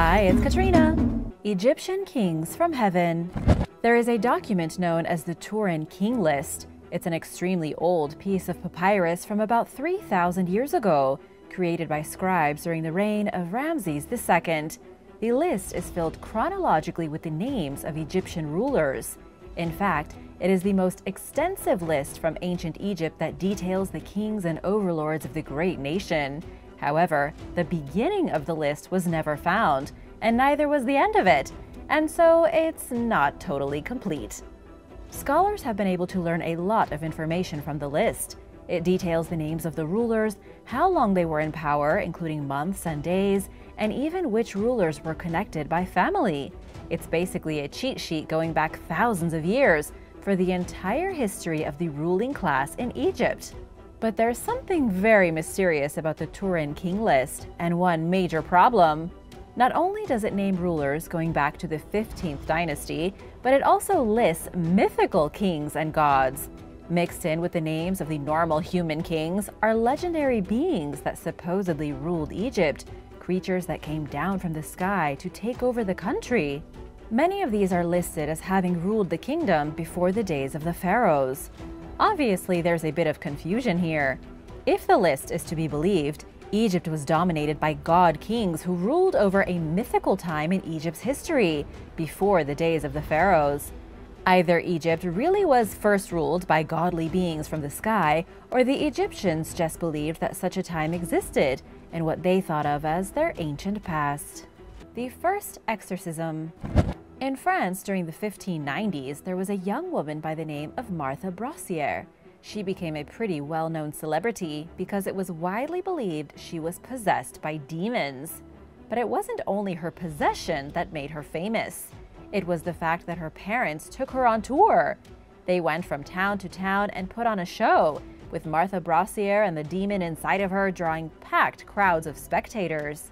Hi, it's Katrina. Egyptian Kings from Heaven. There is a document known as the Turin King List. It's an extremely old piece of papyrus from about 3,000 years ago, created by scribes during the reign of Ramses II. The list is filled chronologically with the names of Egyptian rulers. In fact, it is the most extensive list from ancient Egypt that details the kings and overlords of the great nation. However, the beginning of the list was never found, and neither was the end of it, and so it's not totally complete. Scholars have been able to learn a lot of information from the list. It details the names of the rulers, how long they were in power, including months and days, and even which rulers were connected by family. It's basically a cheat sheet going back thousands of years for the entire history of the ruling class in Egypt. But there's something very mysterious about the Turin King list, and one major problem. Not only does it name rulers going back to the 15th dynasty, but it also lists mythical kings and gods. Mixed in with the names of the normal human kings are legendary beings that supposedly ruled Egypt, creatures that came down from the sky to take over the country. Many of these are listed as having ruled the kingdom before the days of the pharaohs. Obviously, there's a bit of confusion here. If the list is to be believed, Egypt was dominated by god kings who ruled over a mythical time in Egypt's history, before the days of the pharaohs. Either Egypt really was first ruled by godly beings from the sky, or the Egyptians just believed that such a time existed in what they thought of as their ancient past. The first exorcism. In France during the 1590s, there was a young woman by the name of Martha Brossier. She became a pretty well known celebrity because it was widely believed she was possessed by demons. But it wasn't only her possession that made her famous. It was the fact that her parents took her on tour. They went from town to town and put on a show, with Martha Brossier and the demon inside of her drawing packed crowds of spectators.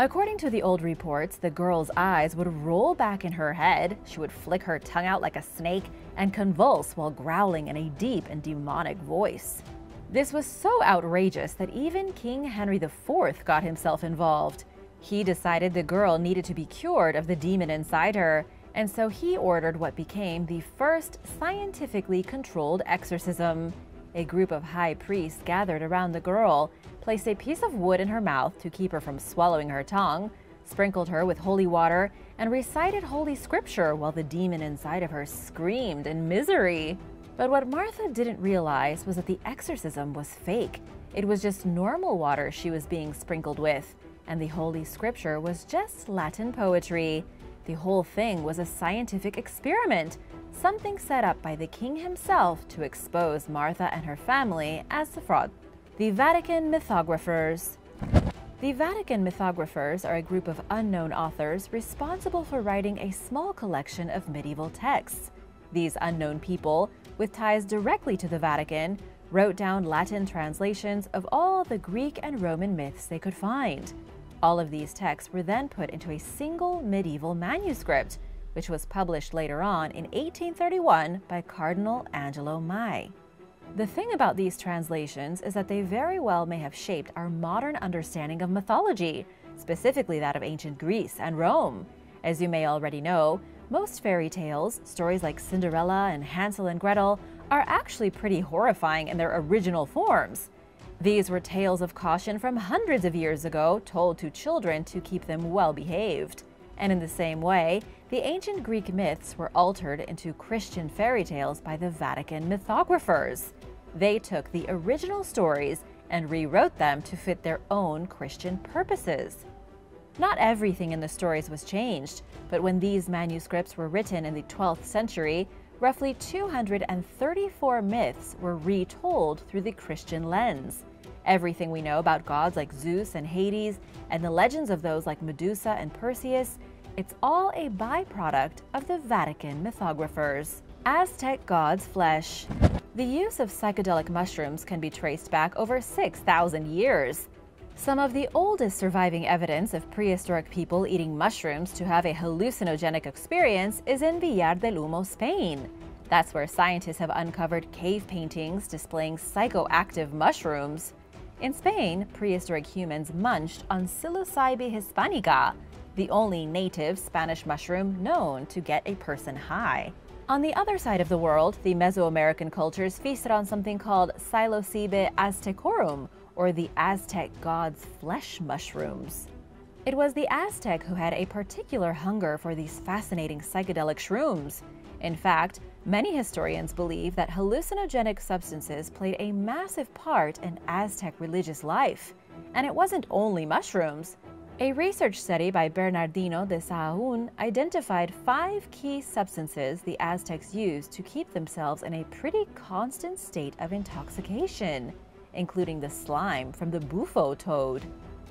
According to the old reports, the girl's eyes would roll back in her head, she would flick her tongue out like a snake, and convulse while growling in a deep and demonic voice. This was so outrageous that even King Henry IV got himself involved. He decided the girl needed to be cured of the demon inside her, and so he ordered what became the first scientifically controlled exorcism. A group of high priests gathered around the girl, placed a piece of wood in her mouth to keep her from swallowing her tongue, sprinkled her with holy water, and recited holy scripture while the demon inside of her screamed in misery. But what Martha didn't realize was that the exorcism was fake. It was just normal water she was being sprinkled with and the Holy Scripture was just Latin poetry. The whole thing was a scientific experiment, something set up by the king himself to expose Martha and her family as the fraud. The Vatican Mythographers The Vatican Mythographers are a group of unknown authors responsible for writing a small collection of medieval texts. These unknown people, with ties directly to the Vatican, wrote down Latin translations of all the Greek and Roman myths they could find. All of these texts were then put into a single medieval manuscript, which was published later on in 1831 by Cardinal Angelo Mai. The thing about these translations is that they very well may have shaped our modern understanding of mythology, specifically that of ancient Greece and Rome. As you may already know, most fairy tales, stories like Cinderella and Hansel and Gretel, are actually pretty horrifying in their original forms. These were tales of caution from hundreds of years ago, told to children to keep them well behaved. And in the same way, the ancient Greek myths were altered into Christian fairy tales by the Vatican mythographers. They took the original stories and rewrote them to fit their own Christian purposes. Not everything in the stories was changed, but when these manuscripts were written in the 12th century, roughly 234 myths were retold through the Christian lens. Everything we know about gods like Zeus and Hades, and the legends of those like Medusa and Perseus, it's all a byproduct of the Vatican mythographers. Aztec gods' flesh. The use of psychedelic mushrooms can be traced back over 6,000 years. Some of the oldest surviving evidence of prehistoric people eating mushrooms to have a hallucinogenic experience is in Villar del Humo, Spain. That's where scientists have uncovered cave paintings displaying psychoactive mushrooms. In Spain, prehistoric humans munched on Psilocybe hispanica, the only native Spanish mushroom known to get a person high. On the other side of the world, the Mesoamerican cultures feasted on something called Psilocybe aztecorum, or the Aztec god's flesh mushrooms. It was the Aztec who had a particular hunger for these fascinating psychedelic shrooms. In fact, many historians believe that hallucinogenic substances played a massive part in Aztec religious life. And it wasn't only mushrooms. A research study by Bernardino de Sahagún identified five key substances the Aztecs used to keep themselves in a pretty constant state of intoxication, including the slime from the bufo toad.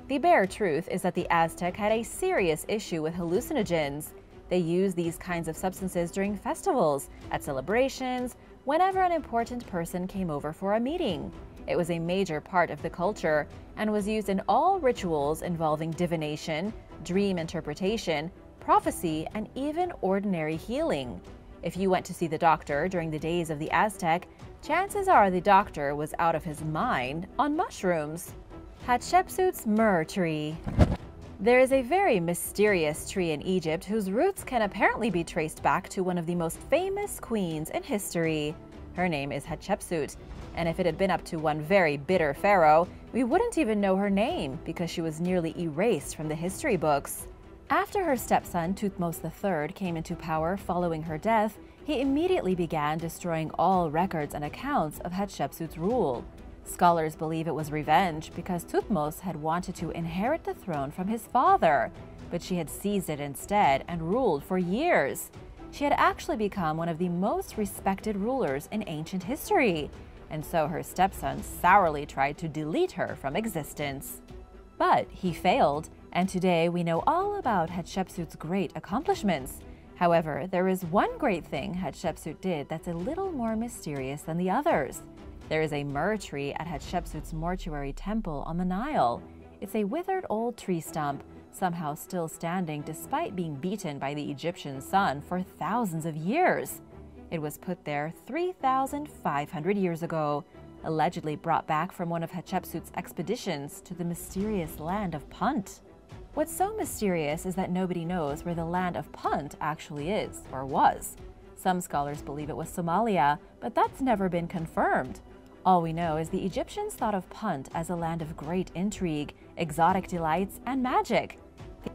The bare truth is that the Aztec had a serious issue with hallucinogens. They used these kinds of substances during festivals, at celebrations, whenever an important person came over for a meeting. It was a major part of the culture and was used in all rituals involving divination, dream interpretation, prophecy, and even ordinary healing. If you went to see the doctor during the days of the Aztec, chances are the doctor was out of his mind on mushrooms. Hatshepsut's Myrrh Tree There is a very mysterious tree in Egypt whose roots can apparently be traced back to one of the most famous queens in history. Her name is Hatshepsut, and if it had been up to one very bitter pharaoh, we wouldn't even know her name because she was nearly erased from the history books. After her stepson Thutmose III came into power following her death, he immediately began destroying all records and accounts of Hatshepsut's rule. Scholars believe it was revenge because Thutmose had wanted to inherit the throne from his father, but she had seized it instead and ruled for years. She had actually become one of the most respected rulers in ancient history, and so her stepson sourly tried to delete her from existence. But he failed, and today we know all about Hatshepsut's great accomplishments. However, there is one great thing Hatshepsut did that's a little more mysterious than the others. There is a myrrh tree at Hatshepsut's mortuary temple on the Nile. It's a withered old tree stump, somehow still standing despite being beaten by the Egyptian sun for thousands of years. It was put there 3,500 years ago, allegedly brought back from one of Hatshepsut's expeditions to the mysterious land of Punt. What's so mysterious is that nobody knows where the land of Punt actually is, or was. Some scholars believe it was Somalia, but that's never been confirmed. All we know is the Egyptians thought of Punt as a land of great intrigue, exotic delights, and magic.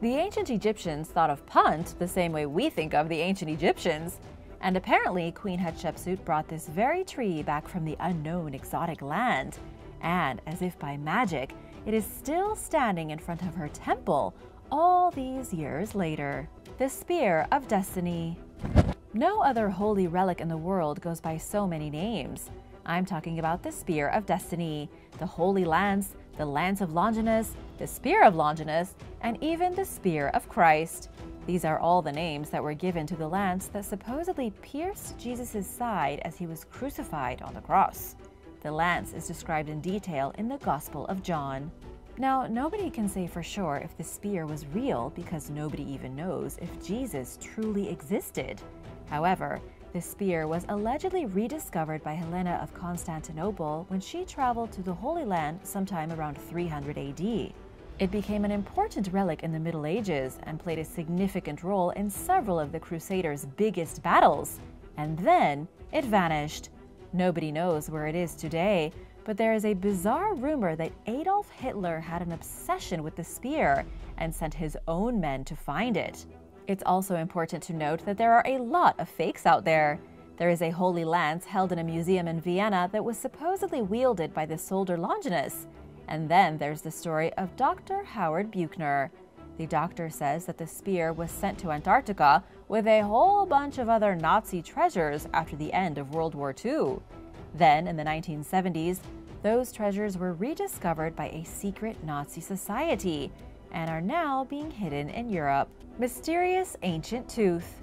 The ancient Egyptians thought of Punt the same way we think of the ancient Egyptians. And apparently, Queen Hatshepsut brought this very tree back from the unknown exotic land. And, as if by magic, it is still standing in front of her temple all these years later. The Spear of Destiny. No other holy relic in the world goes by so many names. I'm talking about the Spear of Destiny, the Holy Lance, the Lance of Longinus, the Spear of Longinus, and even the Spear of Christ. These are all the names that were given to the lance that supposedly pierced Jesus' side as he was crucified on the cross. The lance is described in detail in the Gospel of John. Now, nobody can say for sure if the spear was real because nobody even knows if Jesus truly existed. However, the spear was allegedly rediscovered by Helena of Constantinople when she traveled to the Holy Land sometime around 300 AD. It became an important relic in the Middle Ages and played a significant role in several of the Crusaders' biggest battles. And then it vanished. Nobody knows where it is today, but there is a bizarre rumor that Adolf Hitler had an obsession with the spear and sent his own men to find it. It's also important to note that there are a lot of fakes out there. There is a holy lance held in a museum in Vienna that was supposedly wielded by the soldier Longinus. And then there's the story of Dr. Howard Buechner. The doctor says that the spear was sent to Antarctica with a whole bunch of other Nazi treasures after the end of World War II. Then, in the 1970s, those treasures were rediscovered by a secret Nazi society and are now being hidden in Europe. Mysterious Ancient Tooth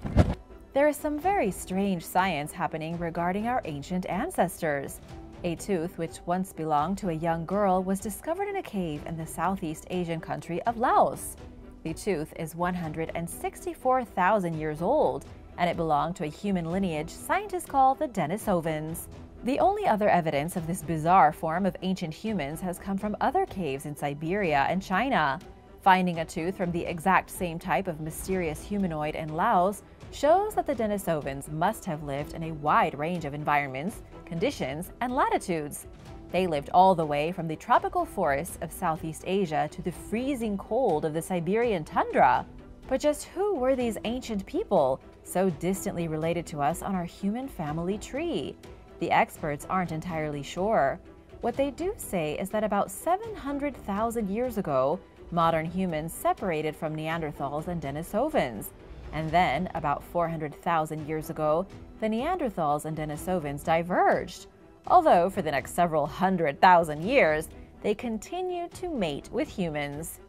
There is some very strange science happening regarding our ancient ancestors. A tooth which once belonged to a young girl was discovered in a cave in the Southeast Asian country of Laos. The tooth is 164,000 years old, and it belonged to a human lineage scientists call the Denisovans. The only other evidence of this bizarre form of ancient humans has come from other caves in Siberia and China. Finding a tooth from the exact same type of mysterious humanoid in Laos shows that the Denisovans must have lived in a wide range of environments, conditions, and latitudes. They lived all the way from the tropical forests of Southeast Asia to the freezing cold of the Siberian tundra. But just who were these ancient people, so distantly related to us on our human family tree? The experts aren't entirely sure. What they do say is that about 700,000 years ago, modern humans separated from Neanderthals and Denisovans. And then, about 400,000 years ago, the Neanderthals and Denisovans diverged although for the next several hundred thousand years, they continued to mate with humans.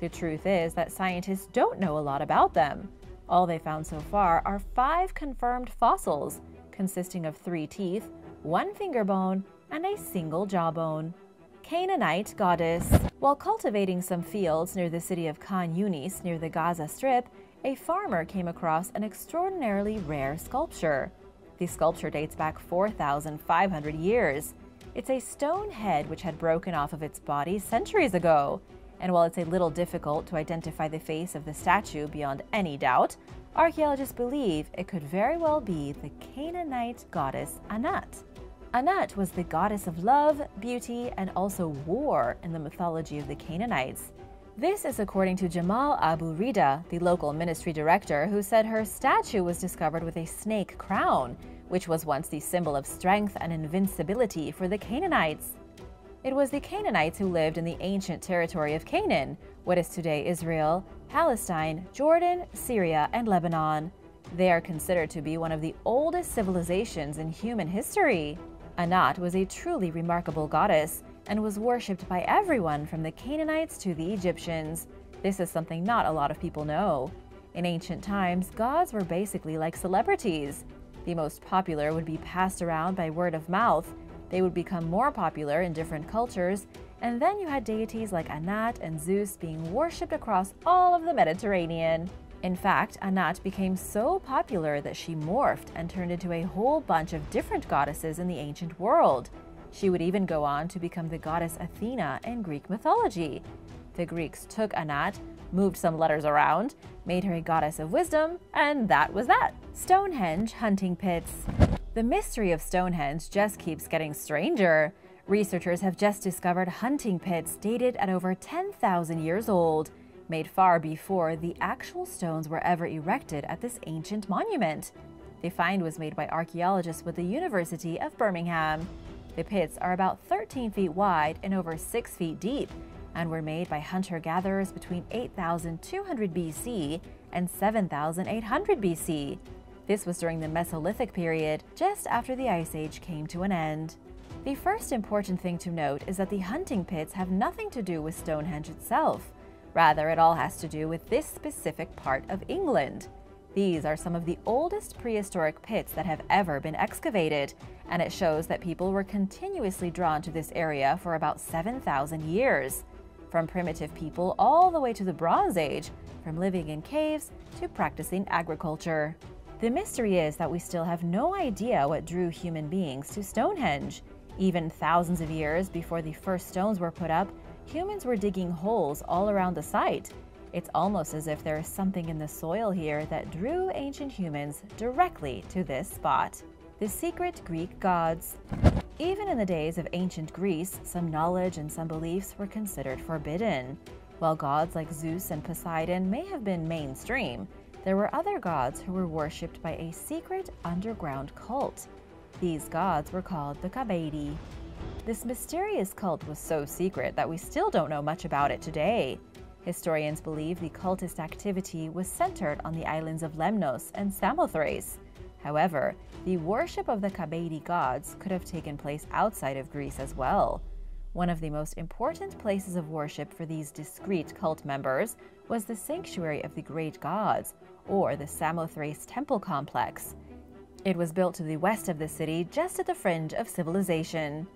The truth is that scientists don't know a lot about them. All they found so far are five confirmed fossils, consisting of three teeth, one finger bone, and a single jawbone. Canaanite goddess. While cultivating some fields near the city of Khan Yunis near the Gaza Strip, a farmer came across an extraordinarily rare sculpture. The sculpture dates back 4,500 years. It's a stone head which had broken off of its body centuries ago. And while it's a little difficult to identify the face of the statue beyond any doubt, archaeologists believe it could very well be the Canaanite goddess Anat. Anat was the goddess of love, beauty, and also war in the mythology of the Canaanites. This is according to Jamal Abu Rida, the local ministry director, who said her statue was discovered with a snake crown, which was once the symbol of strength and invincibility for the Canaanites. It was the Canaanites who lived in the ancient territory of Canaan, what is today Israel, Palestine, Jordan, Syria, and Lebanon. They are considered to be one of the oldest civilizations in human history. Anat was a truly remarkable goddess, and was worshipped by everyone from the Canaanites to the Egyptians. This is something not a lot of people know. In ancient times, gods were basically like celebrities. The most popular would be passed around by word of mouth. They would become more popular in different cultures, and then you had deities like Anat and Zeus being worshipped across all of the Mediterranean. In fact, Anat became so popular that she morphed and turned into a whole bunch of different goddesses in the ancient world. She would even go on to become the goddess Athena in Greek mythology. The Greeks took Anat, moved some letters around, made her a goddess of wisdom, and that was that. Stonehenge hunting pits. The mystery of Stonehenge just keeps getting stranger. Researchers have just discovered hunting pits dated at over 10,000 years old, made far before the actual stones were ever erected at this ancient monument. The find was made by archaeologists with the University of Birmingham. The pits are about 13 feet wide and over 6 feet deep and were made by hunter gatherers between 8200 BC and 7800 BC. This was during the Mesolithic period, just after the Ice Age came to an end. The first important thing to note is that the hunting pits have nothing to do with Stonehenge itself. Rather, it all has to do with this specific part of England. These are some of the oldest prehistoric pits that have ever been excavated, and it shows that people were continuously drawn to this area for about 7,000 years. From primitive people all the way to the Bronze Age, from living in caves to practicing agriculture. The mystery is that we still have no idea what drew human beings to Stonehenge. Even thousands of years before the first stones were put up, humans were digging holes all around the site, it's almost as if there is something in the soil here that drew ancient humans directly to this spot. The secret Greek gods. Even in the days of ancient Greece, some knowledge and some beliefs were considered forbidden. While gods like Zeus and Poseidon may have been mainstream, there were other gods who were worshipped by a secret underground cult. These gods were called the Cabeiri. This mysterious cult was so secret that we still don't know much about it today. Historians believe the cultist activity was centered on the islands of Lemnos and Samothrace. However, the worship of the Cabeiri gods could have taken place outside of Greece as well. One of the most important places of worship for these discreet cult members was the Sanctuary of the Great Gods, or the Samothrace Temple Complex. It was built to the west of the city, just at the fringe of civilization.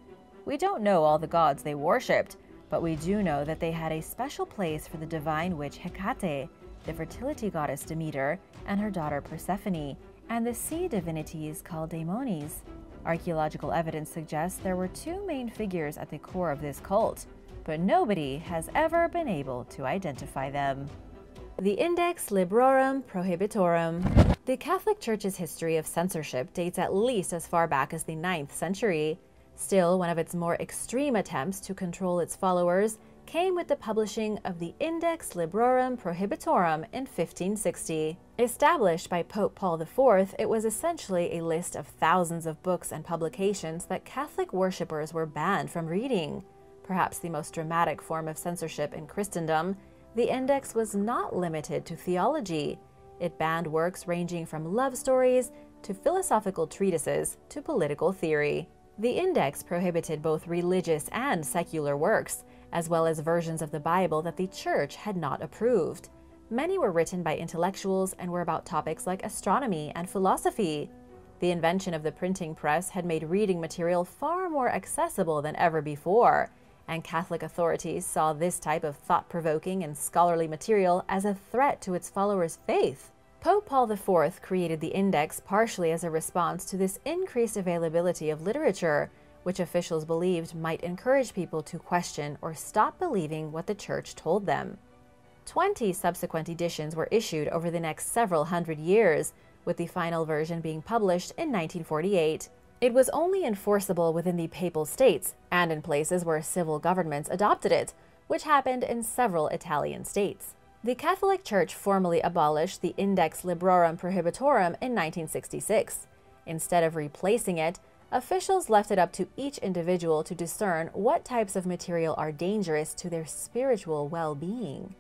We don't know all the gods they worshipped, but we do know that they had a special place for the divine witch Hecate, the fertility goddess Demeter, and her daughter Persephone, and the sea divinities called Daemones. Archaeological evidence suggests there were two main figures at the core of this cult but nobody has ever been able to identify them. The Index Librorum Prohibitorum. The Catholic Church's history of censorship dates at least as far back as the 9th century. Still, one of its more extreme attempts to control its followers came with the publishing of the Index Librorum Prohibitorum in 1560. Established by Pope Paul IV, it was essentially a list of thousands of books and publications that Catholic worshippers were banned from reading. Perhaps the most dramatic form of censorship in Christendom, the index was not limited to theology. It banned works ranging from love stories to philosophical treatises to political theory. The index prohibited both religious and secular works, as well as versions of the Bible that the Church had not approved. Many were written by intellectuals and were about topics like astronomy and philosophy. The invention of the printing press had made reading material far more accessible than ever before, and Catholic authorities saw this type of thought provoking and scholarly material as a threat to its followers' faith. Pope Paul IV created the Index partially as a response to this increased availability of literature, which officials believed might encourage people to question or stop believing what the Church told them. Twenty subsequent editions were issued over the next several hundred years, with the final version being published in 1948. It was only enforceable within the Papal States and in places where civil governments adopted it, which happened in several Italian states. The Catholic Church formally abolished the Index Librorum Prohibitorum in 1966. Instead of replacing it, Officials left it up to each individual to discern what types of material are dangerous to their spiritual well being.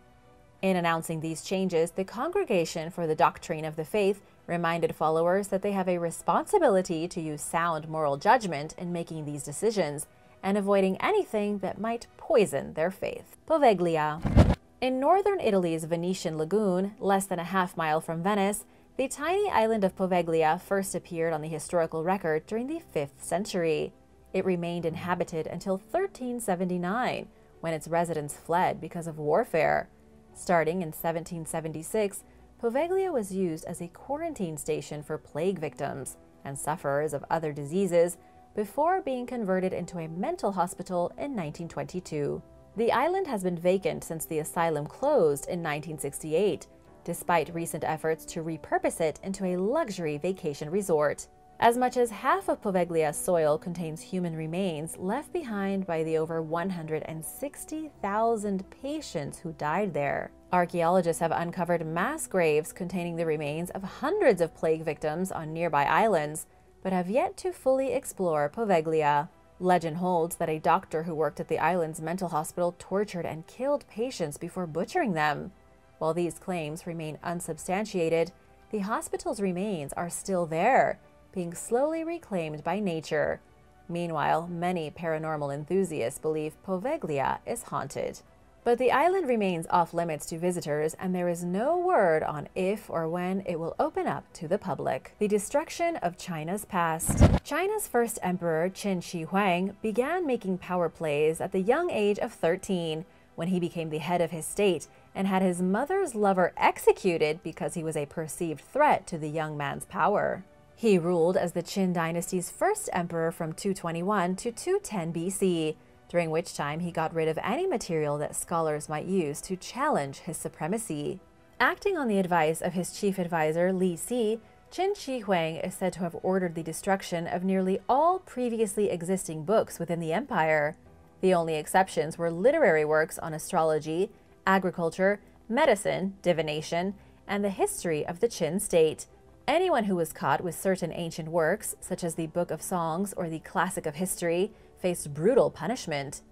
In announcing these changes, the Congregation for the Doctrine of the Faith reminded followers that they have a responsibility to use sound moral judgment in making these decisions and avoiding anything that might poison their faith. Poveglia. In northern Italy's Venetian lagoon, less than a half mile from Venice, the tiny island of Poveglia first appeared on the historical record during the 5th century. It remained inhabited until 1379, when its residents fled because of warfare. Starting in 1776, Poveglia was used as a quarantine station for plague victims and sufferers of other diseases before being converted into a mental hospital in 1922. The island has been vacant since the asylum closed in 1968 despite recent efforts to repurpose it into a luxury vacation resort. As much as half of Poveglia's soil contains human remains left behind by the over 160,000 patients who died there. Archaeologists have uncovered mass graves containing the remains of hundreds of plague victims on nearby islands, but have yet to fully explore Poveglia. Legend holds that a doctor who worked at the island's mental hospital tortured and killed patients before butchering them. While these claims remain unsubstantiated, the hospital's remains are still there, being slowly reclaimed by nature. Meanwhile, many paranormal enthusiasts believe Poveglia is haunted. But the island remains off limits to visitors, and there is no word on if or when it will open up to the public. The destruction of China's past. China's first emperor, Qin Shi Huang, began making power plays at the young age of 13 when he became the head of his state and had his mother's lover executed because he was a perceived threat to the young man's power. He ruled as the Qin dynasty's first emperor from 221 to 210 BC, during which time he got rid of any material that scholars might use to challenge his supremacy. Acting on the advice of his chief advisor Li Si, Qin Shi Huang is said to have ordered the destruction of nearly all previously existing books within the empire. The only exceptions were literary works on astrology, agriculture, medicine, divination, and the history of the Qin state. Anyone who was caught with certain ancient works, such as the Book of Songs or the Classic of History, faced brutal punishment.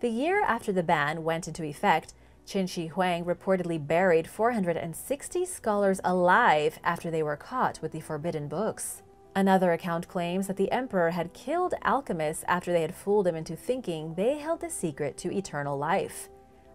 The year after the ban went into effect, Qin Shi Huang reportedly buried 460 scholars alive after they were caught with the forbidden books. Another account claims that the emperor had killed alchemists after they had fooled him into thinking they held the secret to eternal life.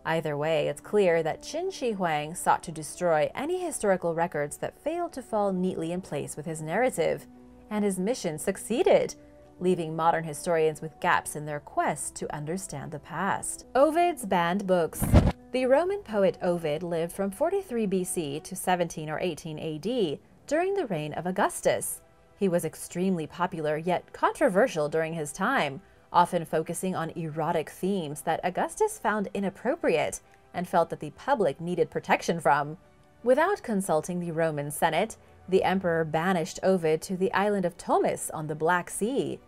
Either way, it's clear that Qin Shi Huang sought to destroy any historical records that failed to fall neatly in place with his narrative, and his mission succeeded, leaving modern historians with gaps in their quest to understand the past. Ovid's banned books. The Roman poet Ovid lived from 43 BC to 17 or 18 AD during the reign of Augustus. He was extremely popular yet controversial during his time, often focusing on erotic themes that Augustus found inappropriate and felt that the public needed protection from. Without consulting the Roman Senate, the emperor banished Ovid to the island of Tomis on the Black Sea.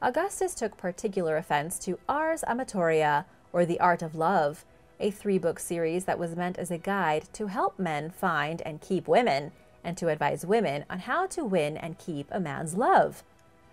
Augustus took particular offense to Ars Amatoria, or the Art of Love, a three book series that was meant as a guide to help men find and keep women, and to advise women on how to win and keep a man's love.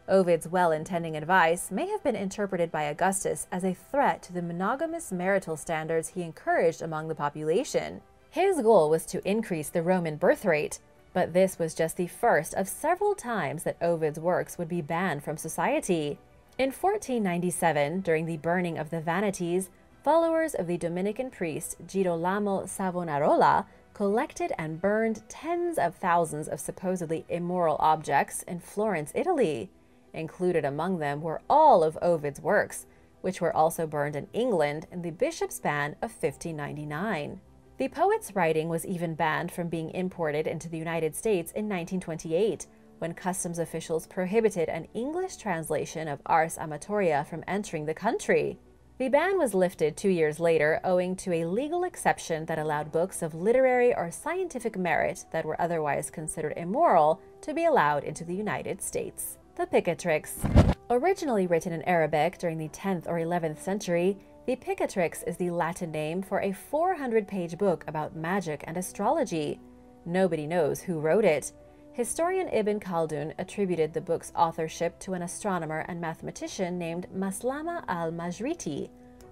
Ovid's well intending advice may have been interpreted by Augustus as a threat to the monogamous marital standards he encouraged among the population. His goal was to increase the Roman birth rate, but this was just the first of several times that Ovid's works would be banned from society. In 1497, during the burning of the Vanities, followers of the Dominican priest Girolamo Savonarola collected and burned tens of thousands of supposedly immoral objects in Florence, Italy. Included among them were all of Ovid's works, which were also burned in England in the bishop's ban of 1599. The poet's writing was even banned from being imported into the United States in 1928, when customs officials prohibited an English translation of Ars Amatoria from entering the country. The ban was lifted two years later owing to a legal exception that allowed books of literary or scientific merit that were otherwise considered immoral to be allowed into the United States. The Picatrix. Originally written in Arabic during the 10th or 11th century, the Picatrix is the Latin name for a 400 page book about magic and astrology. Nobody knows who wrote it. Historian Ibn Khaldun attributed the book's authorship to an astronomer and mathematician named Maslama al Majriti,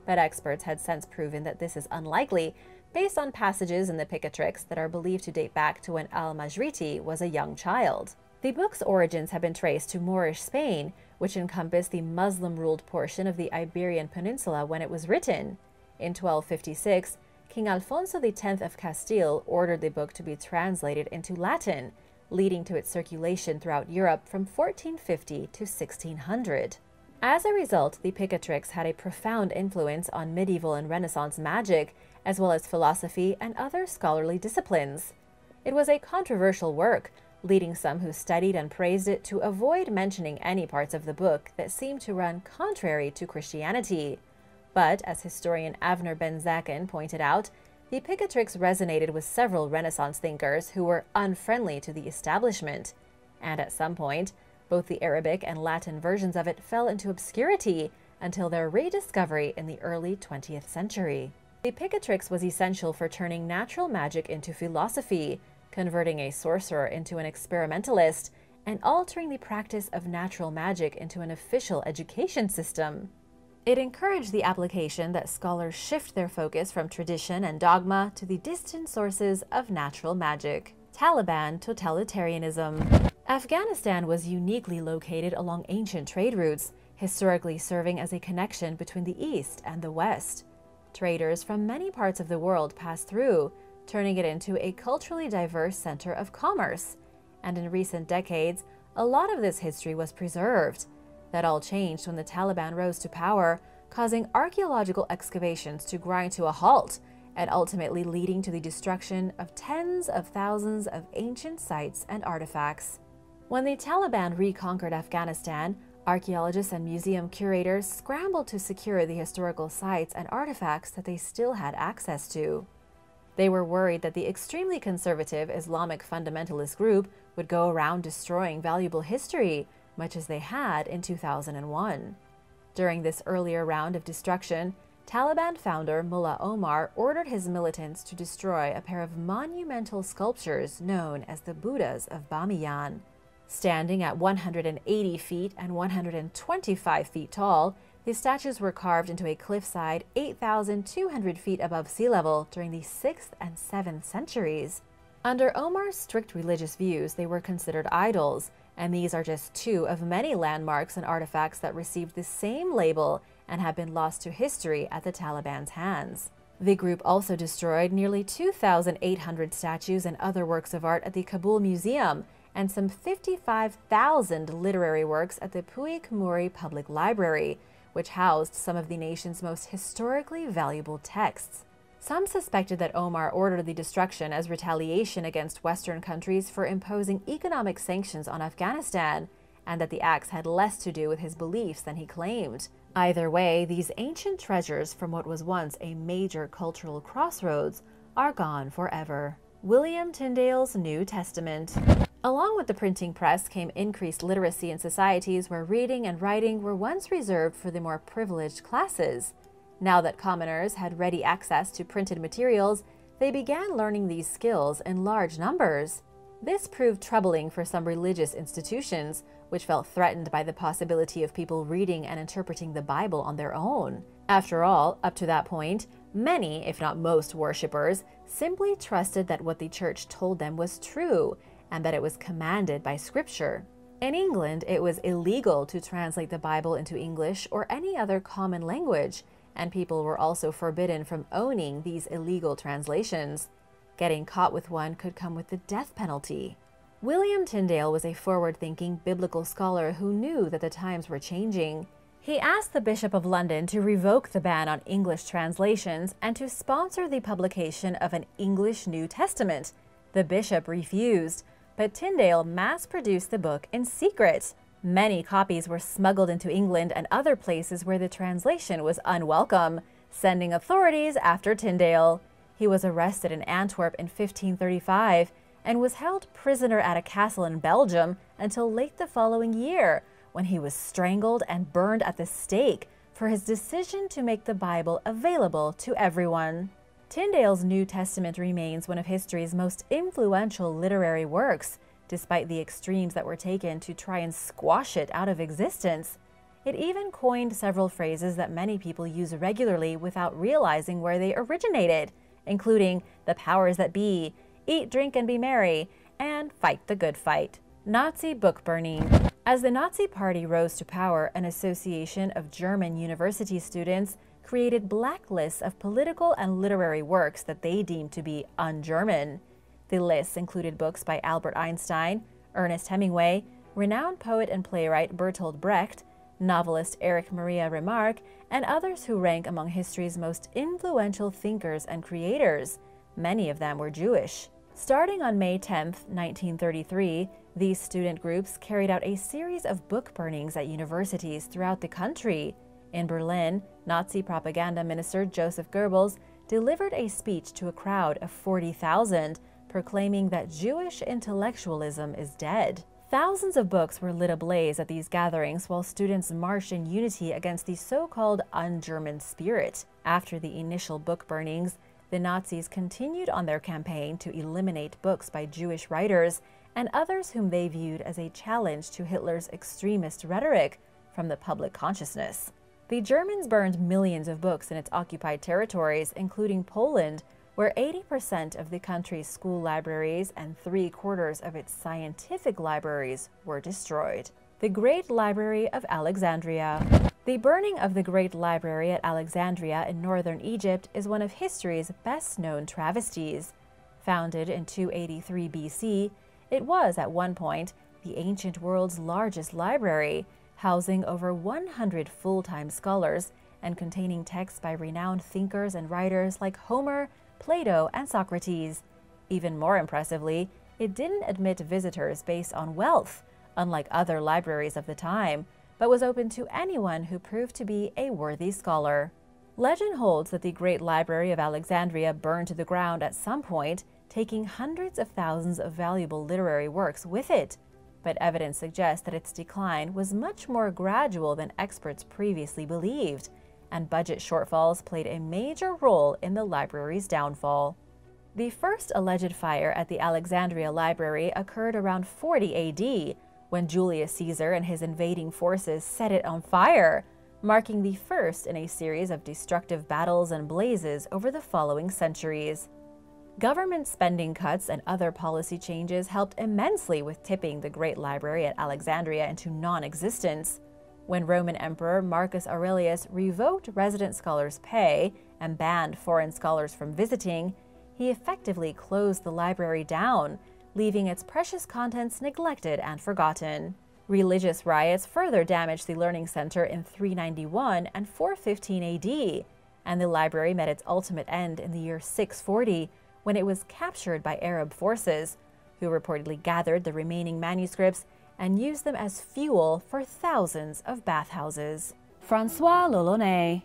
but experts had since proven that this is unlikely based on passages in the Picatrix that are believed to date back to when al Majriti was a young child. The book's origins have been traced to Moorish Spain, which encompassed the Muslim ruled portion of the Iberian Peninsula when it was written. In 1256, King Alfonso X of Castile ordered the book to be translated into Latin, leading to its circulation throughout Europe from 1450 to 1600. As a result, the Picatrix had a profound influence on medieval and Renaissance magic, as well as philosophy and other scholarly disciplines. It was a controversial work, leading some who studied and praised it to avoid mentioning any parts of the book that seemed to run contrary to Christianity. But, as historian Avner Ben Zaken pointed out, the Picatrix resonated with several Renaissance thinkers who were unfriendly to the establishment. And at some point, both the Arabic and Latin versions of it fell into obscurity until their rediscovery in the early 20th century. The Picatrix was essential for turning natural magic into philosophy, converting a sorcerer into an experimentalist, and altering the practice of natural magic into an official education system. It encouraged the application that scholars shift their focus from tradition and dogma to the distant sources of natural magic. Taliban totalitarianism. Afghanistan was uniquely located along ancient trade routes, historically serving as a connection between the East and the West. Traders from many parts of the world passed through, turning it into a culturally diverse center of commerce. And in recent decades, a lot of this history was preserved. That all changed when the Taliban rose to power, causing archaeological excavations to grind to a halt and ultimately leading to the destruction of tens of thousands of ancient sites and artifacts. When the Taliban reconquered Afghanistan, archaeologists and museum curators scrambled to secure the historical sites and artifacts that they still had access to. They were worried that the extremely conservative Islamic fundamentalist group would go around destroying valuable history, much as they had in 2001. During this earlier round of destruction, Taliban founder Mullah Omar ordered his militants to destroy a pair of monumental sculptures known as the Buddhas of Bamiyan. Standing at 180 feet and 125 feet tall, these statues were carved into a cliffside 8,200 feet above sea level during the 6th and 7th centuries. Under Omar's strict religious views, they were considered idols, and these are just two of many landmarks and artifacts that received the same label and have been lost to history at the Taliban's hands. The group also destroyed nearly 2,800 statues and other works of art at the Kabul Museum and some 55,000 literary works at the Pul-i-Khumri Public Library, which housed some of the nation's most historically valuable texts. Some suspected that Omar ordered the destruction as retaliation against Western countries for imposing economic sanctions on Afghanistan, and that the acts had less to do with his beliefs than he claimed. Either way, these ancient treasures from what was once a major cultural crossroads are gone forever. William Tyndale's New Testament. Along with the printing press came increased literacy in societies where reading and writing were once reserved for the more privileged classes. Now that commoners had ready access to printed materials, they began learning these skills in large numbers. This proved troubling for some religious institutions, which felt threatened by the possibility of people reading and interpreting the Bible on their own. After all, up to that point, many, if not most worshippers, simply trusted that what the church told them was true and that it was commanded by Scripture. In England, it was illegal to translate the Bible into English or any other common language, and people were also forbidden from owning these illegal translations. Getting caught with one could come with the death penalty. William Tyndale was a forward thinking biblical scholar who knew that the times were changing. He asked the Bishop of London to revoke the ban on English translations and to sponsor the publication of an English New Testament. The bishop refused, but Tyndale mass produced the book in secret. Many copies were smuggled into England and other places where the translation was unwelcome, sending authorities after Tyndale. He was arrested in Antwerp in 1535 and was held prisoner at a castle in Belgium until late the following year, when he was strangled and burned at the stake for his decision to make the Bible available to everyone. Tyndale's New Testament remains one of history's most influential literary works, despite the extremes that were taken to try and squash it out of existence. It even coined several phrases that many people use regularly without realizing where they originated including the powers that be, eat, drink, and be merry, and fight the good fight. Nazi book burning. As the Nazi Party rose to power, an association of German university students created blacklists of political and literary works that they deemed to be un-German. The lists included books by Albert Einstein, Ernest Hemingway, renowned poet and playwright Bertolt Brecht, novelist Erich Maria Remarque, and others who rank among history's most influential thinkers and creators. Many of them were Jewish. Starting on May 10, 1933, these student groups carried out a series of book burnings at universities throughout the country. In Berlin, Nazi propaganda minister Joseph Goebbels delivered a speech to a crowd of 40,000, proclaiming that Jewish intellectualism is dead. Thousands of books were lit ablaze at these gatherings while students marched in unity against the so-called un-German spirit. After the initial book burnings, the Nazis continued on their campaign to eliminate books by Jewish writers and others whom they viewed as a challenge to Hitler's extremist rhetoric from the public consciousness. The Germans burned millions of books in its occupied territories, including Poland, where 80% of the country's school libraries and three quarters of its scientific libraries were destroyed. The Great Library of Alexandria. The burning of the Great Library at Alexandria in northern Egypt is one of history's best known travesties. Founded in 283 BC, it was at one point the ancient world's largest library, housing over 100 full time scholars and containing texts by renowned thinkers and writers like Homer, Plato, and Socrates. Even more impressively, it didn't admit visitors based on wealth, unlike other libraries of the time, but was open to anyone who proved to be a worthy scholar. Legend holds that the Great Library of Alexandria burned to the ground at some point, taking hundreds of thousands of valuable literary works with it. But evidence suggests that its decline was much more gradual than experts previously believed, and budget shortfalls played a major role in the library's downfall. The first alleged fire at the Alexandria Library occurred around 40 AD, when Julius Caesar and his invading forces set it on fire, marking the first in a series of destructive battles and blazes over the following centuries. Government spending cuts and other policy changes helped immensely with tipping the Great Library at Alexandria into non existence. When Roman Emperor Marcus Aurelius revoked resident scholars' pay and banned foreign scholars from visiting, he effectively closed the library down, leaving its precious contents neglected and forgotten. Religious riots further damaged the learning center in 391 and 415 AD, and the library met its ultimate end in the year 640 when it was captured by Arab forces, who reportedly gathered the remaining manuscripts and used them as fuel for thousands of bathhouses. Francois l'Olonnais.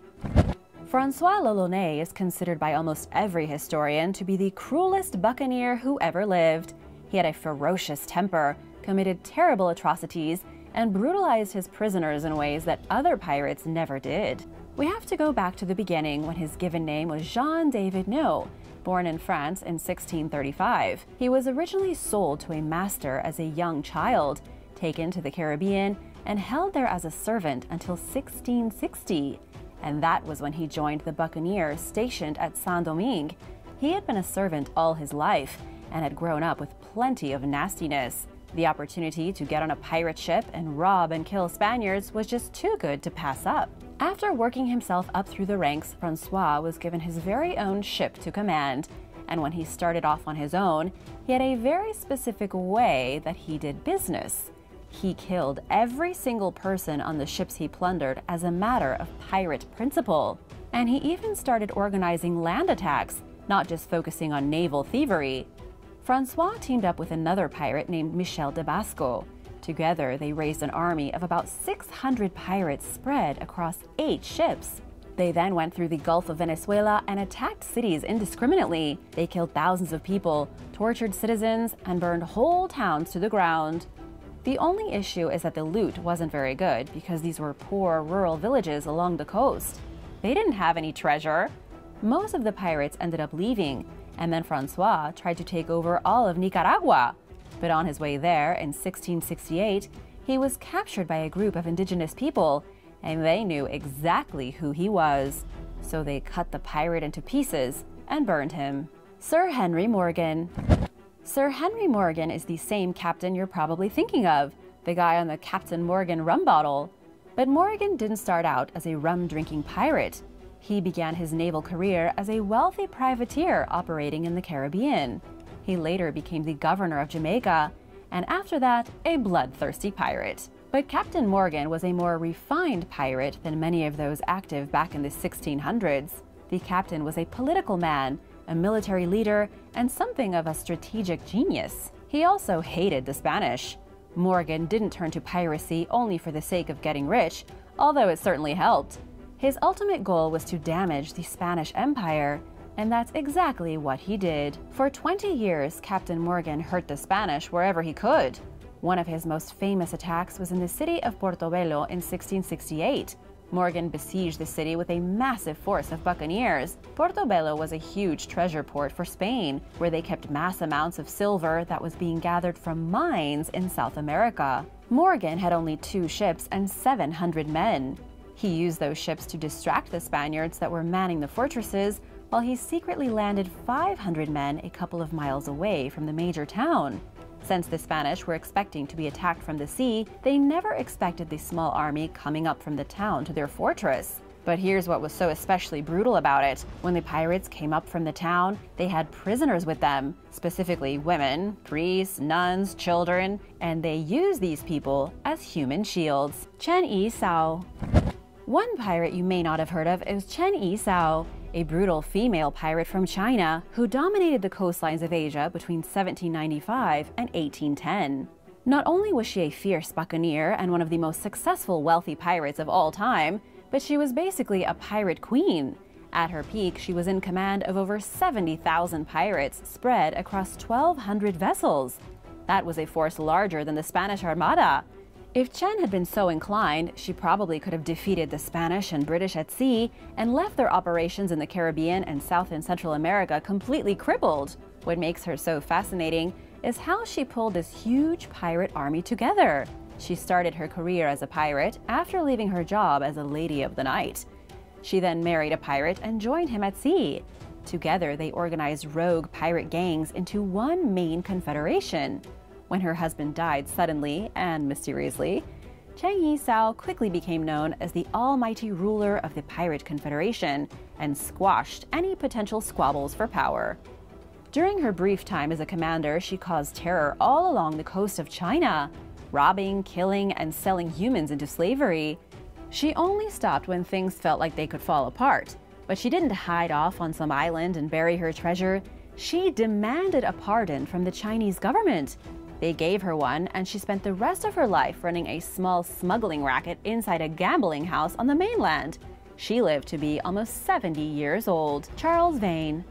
Francois l'Olonnais is considered by almost every historian to be the cruelest buccaneer who ever lived. He had a ferocious temper, committed terrible atrocities, and brutalized his prisoners in ways that other pirates never did. We have to go back to the beginning when his given name was Jean David Naud, born in France in 1635. He was originally sold to a master as a young child, taken to the Caribbean, and held there as a servant until 1660. And that was when he joined the buccaneers stationed at Saint Domingue. He had been a servant all his life and had grown up with plenty of nastiness. The opportunity to get on a pirate ship and rob and kill Spaniards was just too good to pass up. After working himself up through the ranks, Francois was given his very own ship to command. And when he started off on his own, he had a very specific way that he did business. He killed every single person on the ships he plundered as a matter of pirate principle. And he even started organizing land attacks, not just focusing on naval thievery. Francois teamed up with another pirate named Michel de Basco. Together, they raised an army of about 600 pirates spread across eight ships. They then went through the Gulf of Venezuela and attacked cities indiscriminately. They killed thousands of people, tortured citizens, and burned whole towns to the ground. The only issue is that the loot wasn't very good because these were poor rural villages along the coast. They didn't have any treasure. Most of the pirates ended up leaving, and then Francois tried to take over all of Nicaragua. But on his way there in 1668, he was captured by a group of indigenous people, and they knew exactly who he was. So they cut the pirate into pieces and burned him. Sir Henry Morgan. Sir Henry Morgan is the same captain you're probably thinking of, the guy on the Captain Morgan rum bottle. But Morgan didn't start out as a rum drinking pirate. He began his naval career as a wealthy privateer operating in the Caribbean. He later became the governor of Jamaica, and after that, a bloodthirsty pirate. But Captain Morgan was a more refined pirate than many of those active back in the 1600s. The captain was a political man, a military leader, and something of a strategic genius. He also hated the Spanish. Morgan didn't turn to piracy only for the sake of getting rich, although it certainly helped. His ultimate goal was to damage the Spanish Empire, and that's exactly what he did. For 20 years, Captain Morgan hurt the Spanish wherever he could. One of his most famous attacks was in the city of Portobelo in 1668. Morgan besieged the city with a massive force of buccaneers. Portobelo was a huge treasure port for Spain, where they kept mass amounts of silver that was being gathered from mines in South America. Morgan had only two ships and 700 men. He used those ships to distract the Spaniards that were manning the fortresses, while he secretly landed 500 men a couple of miles away from the major town. Since the Spanish were expecting to be attacked from the sea, they never expected the small army coming up from the town to their fortress. But here's what was so especially brutal about it. When the pirates came up from the town, they had prisoners with them, specifically women, priests, nuns, children, and they used these people as human shields. Chen Yi Sao one pirate you may not have heard of is Chen Yisao, a brutal female pirate from China who dominated the coastlines of Asia between 1795 and 1810. Not only was she a fierce buccaneer and one of the most successful wealthy pirates of all time, but she was basically a pirate queen. At her peak, she was in command of over 70,000 pirates spread across 1,200 vessels. That was a force larger than the Spanish Armada, if Chen had been so inclined, she probably could have defeated the Spanish and British at sea and left their operations in the Caribbean and South and Central America completely crippled. What makes her so fascinating is how she pulled this huge pirate army together. She started her career as a pirate after leaving her job as a lady of the night. She then married a pirate and joined him at sea. Together, they organized rogue pirate gangs into one main confederation. When her husband died suddenly and mysteriously, Chen Yisao quickly became known as the almighty ruler of the Pirate Confederation and squashed any potential squabbles for power. During her brief time as a commander, she caused terror all along the coast of China, robbing, killing, and selling humans into slavery. She only stopped when things felt like they could fall apart, but she didn't hide off on some island and bury her treasure. She demanded a pardon from the Chinese government They gave her one, and she spent the rest of her life running a small smuggling racket inside a gambling house on the mainland. She lived to be almost 70 years old. Charles Vane.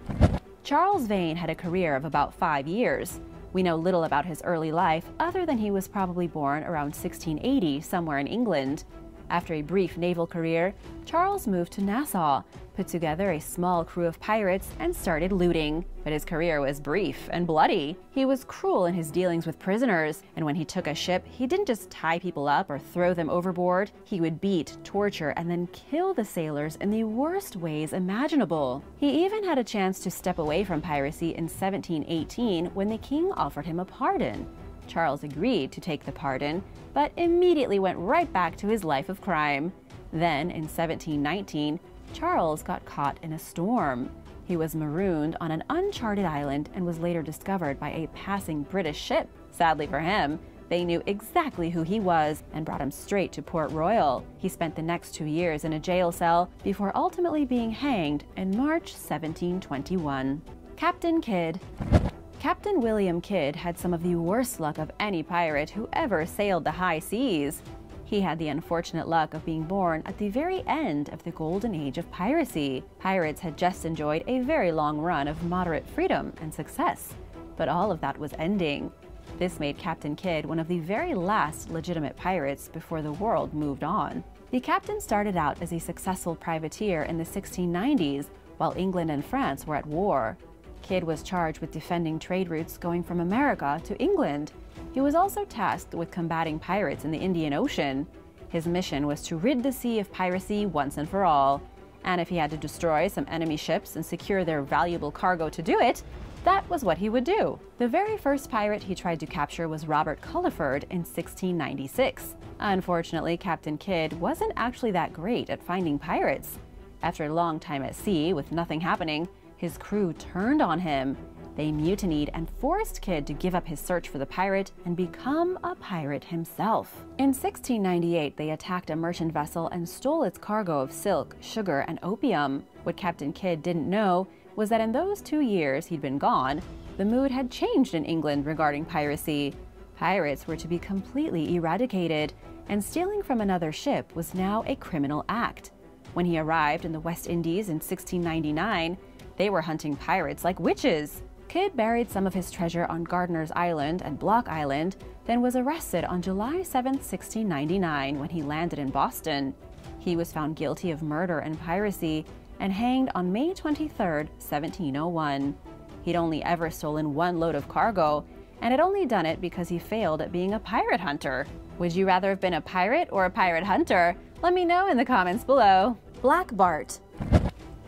Charles Vane had a career of about five years. We know little about his early life other than he was probably born around 1680 somewhere in England. After a brief naval career, Charles moved to Nassau, put together a small crew of pirates, and started looting. But his career was brief and bloody. He was cruel in his dealings with prisoners, and when he took a ship, he didn't just tie people up or throw them overboard. He would beat, torture, and then kill the sailors in the worst ways imaginable. He even had a chance to step away from piracy in 1718 when the king offered him a pardon. Charles agreed to take the pardon, but immediately went right back to his life of crime. Then, in 1719, Charles got caught in a storm. He was marooned on an uncharted island and was later discovered by a passing British ship. Sadly for him, they knew exactly who he was and brought him straight to Port Royal. He spent the next two years in a jail cell before ultimately being hanged in March 1721. Captain Kidd Captain William Kidd had some of the worst luck of any pirate who ever sailed the high seas. He had the unfortunate luck of being born at the very end of the golden age of piracy. Pirates had just enjoyed a very long run of moderate freedom and success, but all of that was ending. This made Captain Kidd one of the very last legitimate pirates before the world moved on. The captain started out as a successful privateer in the 1690s while England and France were at war. Kidd was charged with defending trade routes going from America to England. He was also tasked with combating pirates in the Indian Ocean. His mission was to rid the sea of piracy once and for all. And if he had to destroy some enemy ships and secure their valuable cargo to do it, that was what he would do. The very first pirate he tried to capture was Robert Culliford in 1696. Unfortunately, Captain Kidd wasn't actually that great at finding pirates. After a long time at sea with nothing happening, his crew turned on him. They mutinied and forced Kidd to give up his search for the pirate and become a pirate himself. In 1698, they attacked a merchant vessel and stole its cargo of silk, sugar, and opium. What Captain Kidd didn't know was that in those two years he'd been gone, the mood had changed in England regarding piracy. Pirates were to be completely eradicated, and stealing from another ship was now a criminal act. When he arrived in the West Indies in 1699, they were hunting pirates like witches. Kidd buried some of his treasure on Gardiner's Island and Block Island, then was arrested on July 7, 1699, when he landed in Boston. He was found guilty of murder and piracy and hanged on May 23, 1701. He'd only ever stolen one load of cargo and had only done it because he failed at being a pirate hunter. Would you rather have been a pirate or a pirate hunter? Let me know in the comments below. Black Bart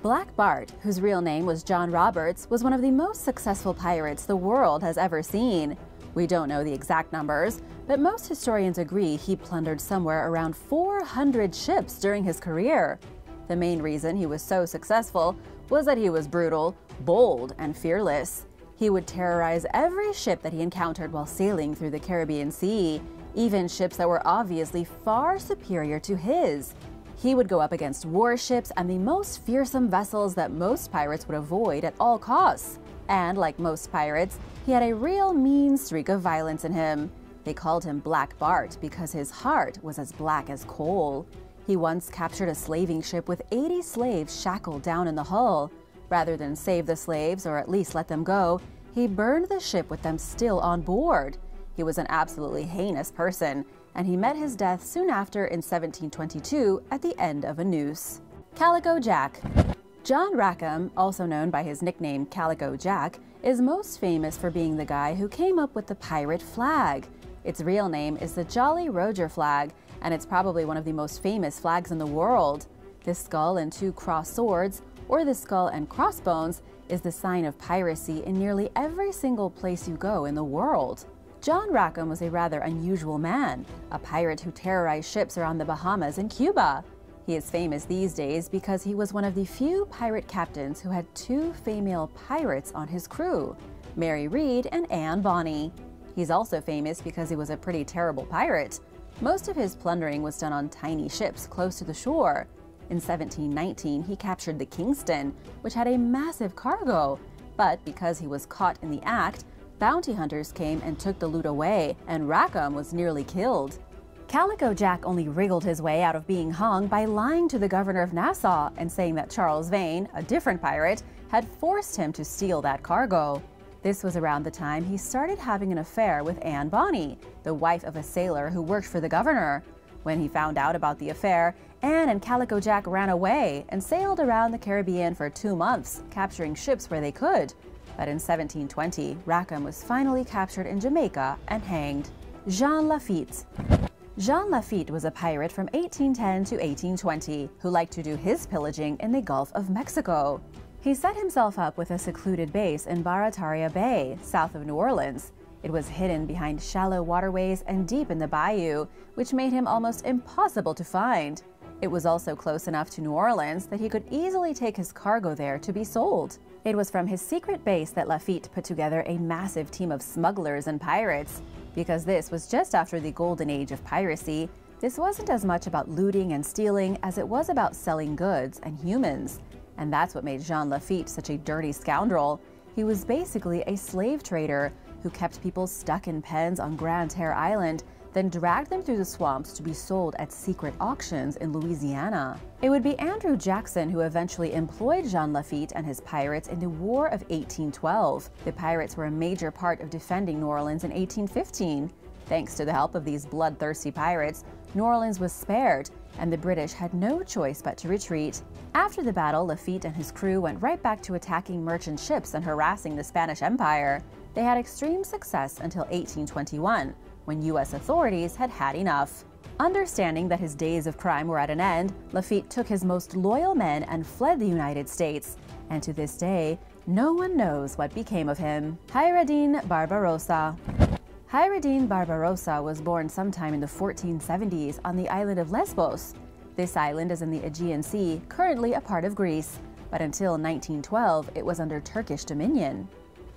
Black Bart, whose real name was John Roberts, was one of the most successful pirates the world has ever seen. We don't know the exact numbers, but most historians agree he plundered somewhere around 400 ships during his career. The main reason he was so successful was that he was brutal, bold, and fearless. He would terrorize every ship that he encountered while sailing through the Caribbean Sea, even ships that were obviously far superior to his. He would go up against warships and the most fearsome vessels that most pirates would avoid at all costs. And like most pirates, he had a real mean streak of violence in him. They called him Black Bart because his heart was as black as coal. He once captured a slaving ship with 80 slaves shackled down in the hull. Rather than save the slaves or at least let them go, he burned the ship with them still on board. He was an absolutely heinous person, and he met his death soon after in 1722 at the end of a noose. Calico Jack John Rackham, also known by his nickname Calico Jack, is most famous for being the guy who came up with the pirate flag. Its real name is the Jolly Roger flag, and it's probably one of the most famous flags in the world. This skull and two crossed swords, or the skull and crossbones, is the sign of piracy in nearly every single place you go in the world. John Rackham was a rather unusual man, a pirate who terrorized ships around the Bahamas and Cuba. He is famous these days because he was one of the few pirate captains who had two female pirates on his crew, Mary Read and Anne Bonny. He's also famous because he was a pretty terrible pirate. Most of his plundering was done on tiny ships close to the shore. In 1719, he captured the Kingston, which had a massive cargo, but because he was caught in the act, Bounty hunters came and took the loot away, and Rackham was nearly killed. Calico Jack only wriggled his way out of being hung by lying to the governor of Nassau and saying that Charles Vane, a different pirate, had forced him to steal that cargo. This was around the time he started having an affair with Anne Bonny, the wife of a sailor who worked for the governor. When he found out about the affair, Anne and Calico Jack ran away and sailed around the Caribbean for two months, capturing ships where they could. But in 1720, Rackham was finally captured in Jamaica and hanged. Jean Lafitte Jean Lafitte was a pirate from 1810 to 1820 who liked to do his pillaging in the Gulf of Mexico. He set himself up with a secluded base in Barataria Bay, south of New Orleans. It was hidden behind shallow waterways and deep in the bayou, which made him almost impossible to find. It was also close enough to New Orleans that he could easily take his cargo there to be sold. It was from his secret base that Lafitte put together a massive team of smugglers and pirates. Because this was just after the golden age of piracy, this wasn't as much about looting and stealing as it was about selling goods and humans. And that's what made Jean Lafitte such a dirty scoundrel. He was basically a slave trader who kept people stuck in pens on Grand Terre Island then dragged them through the swamps to be sold at secret auctions in Louisiana. It would be Andrew Jackson who eventually employed Jean Lafitte and his pirates in the War of 1812. The pirates were a major part of defending New Orleans in 1815. Thanks to the help of these bloodthirsty pirates, New Orleans was spared, and the British had no choice but to retreat. After the battle, Lafitte and his crew went right back to attacking merchant ships and harassing the Spanish Empire. They had extreme success until 1821, when U.S. authorities had had enough. Understanding that his days of crime were at an end, Lafitte took his most loyal men and fled the United States. And to this day, no one knows what became of him. Hayreddin Barbarossa Hayreddin Barbarossa was born sometime in the 1470s on the island of Lesbos. This island is in the Aegean Sea, currently a part of Greece, but until 1912 it was under Turkish dominion.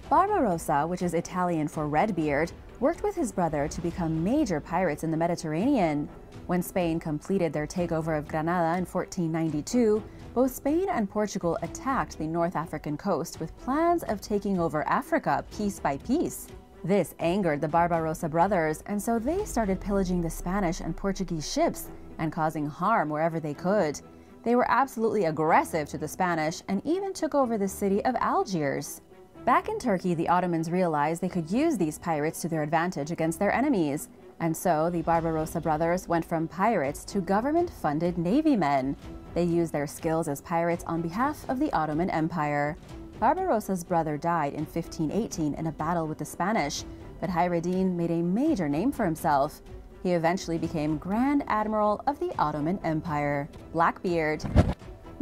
Barbarossa, which is Italian for Redbeard, worked with his brother to become major pirates in the Mediterranean. When Spain completed their takeover of Granada in 1492, both Spain and Portugal attacked the North African coast with plans of taking over Africa piece by piece. This angered the Barbarossa brothers, and so they started pillaging the Spanish and Portuguese ships and causing harm wherever they could. They were absolutely aggressive to the Spanish and even took over the city of Algiers. Back in Turkey, the Ottomans realized they could use these pirates to their advantage against their enemies, and so the Barbarossa brothers went from pirates to government-funded navy men. They used their skills as pirates on behalf of the Ottoman Empire. Barbarossa's brother died in 1518 in a battle with the Spanish, but Hayreddin made a major name for himself. He eventually became Grand Admiral of the Ottoman Empire. Blackbeard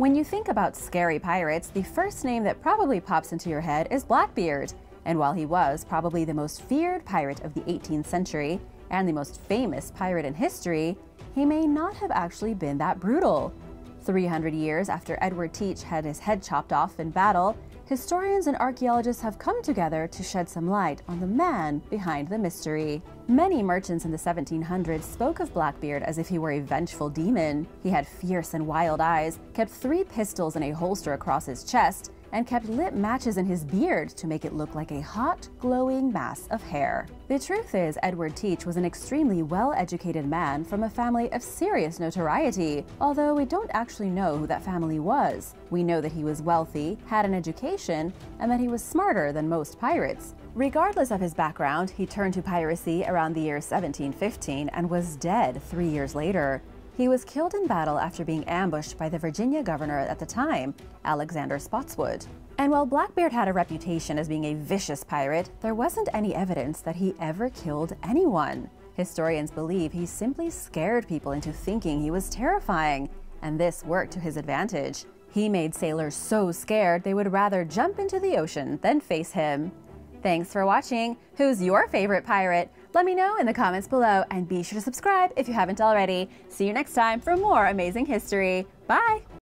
when you think about scary pirates, the first name that probably pops into your head is Blackbeard. And while he was probably the most feared pirate of the 18th century and the most famous pirate in history, he may not have actually been that brutal. 300 years after Edward Teach had his head chopped off in battle, historians and archaeologists have come together to shed some light on the man behind the mystery. Many merchants in the 1700s spoke of Blackbeard as if he were a vengeful demon. He had fierce and wild eyes, kept three pistols in a holster across his chest, and kept lit matches in his beard to make it look like a hot, glowing mass of hair. The truth is, Edward Teach was an extremely well-educated man from a family of serious notoriety, although we don't actually know who that family was. We know that he was wealthy, had an education, and that he was smarter than most pirates. Regardless of his background, he turned to piracy around the year 1715 and was dead three years later. He was killed in battle after being ambushed by the Virginia governor at the time, Alexander Spotswood. And while Blackbeard had a reputation as being a vicious pirate, there wasn't any evidence that he ever killed anyone. Historians believe he simply scared people into thinking he was terrifying, and this worked to his advantage. He made sailors so scared they would rather jump into the ocean than face him. Thanks for watching! Who's your favorite pirate? Let me know in the comments below and be sure to subscribe if you haven't already. See you next time for more amazing history. Bye!